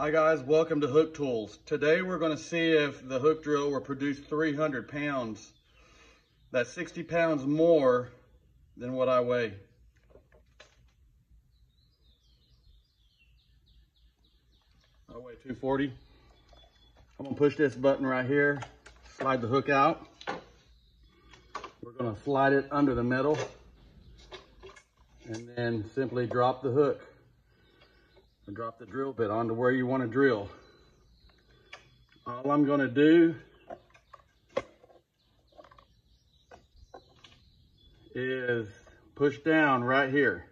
Hi guys, welcome to Hook Tools. Today we're going to see if the hook drill will produce 300 pounds. That's 60 pounds more than what I weigh. I weigh 240. I'm going to push this button right here, slide the hook out. We're going to slide it under the metal and then simply drop the hook and drop the drill bit onto where you want to drill. All I'm going to do is push down right here.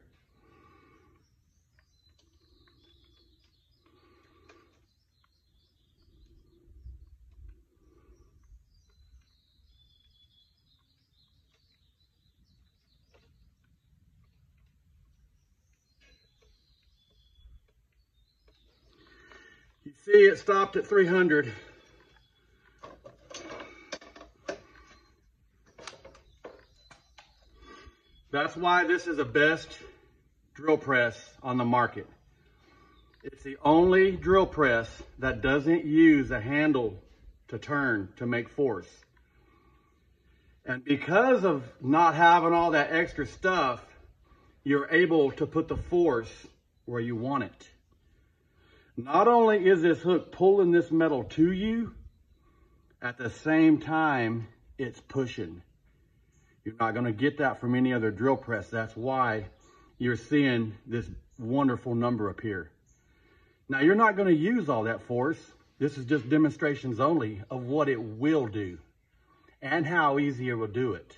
You see it stopped at 300. That's why this is the best drill press on the market. It's the only drill press that doesn't use a handle to turn to make force. And because of not having all that extra stuff, you're able to put the force where you want it. Not only is this hook pulling this metal to you, at the same time, it's pushing. You're not gonna get that from any other drill press. That's why you're seeing this wonderful number up here. Now you're not gonna use all that force. This is just demonstrations only of what it will do and how easy it will do it.